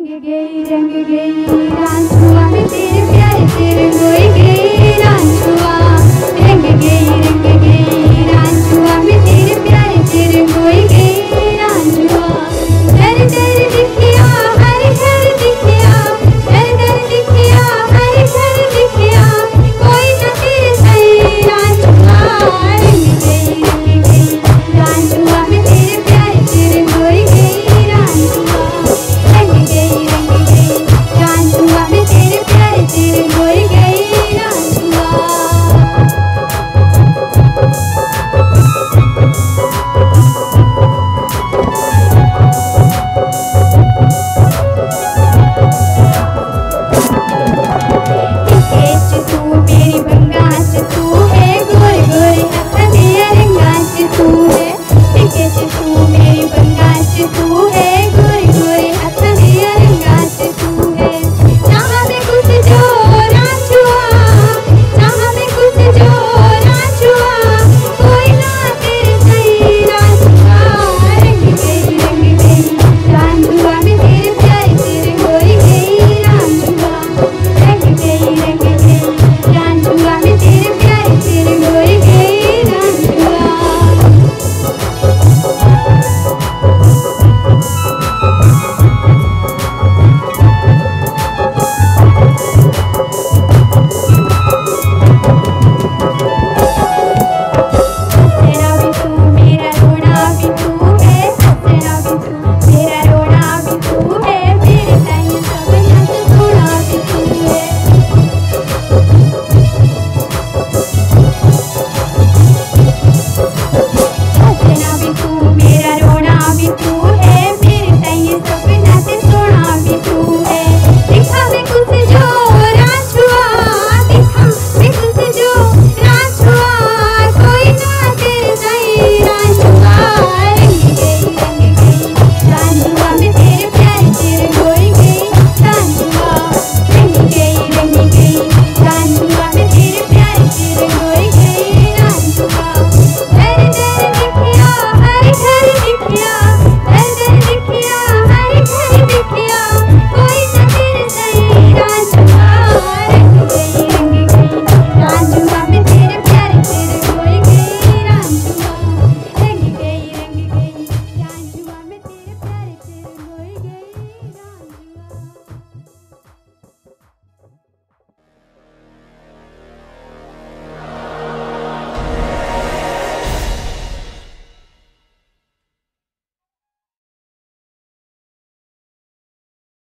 रंग गई रंग गई रात हुआ तेरे प्यारे तेरे होए गई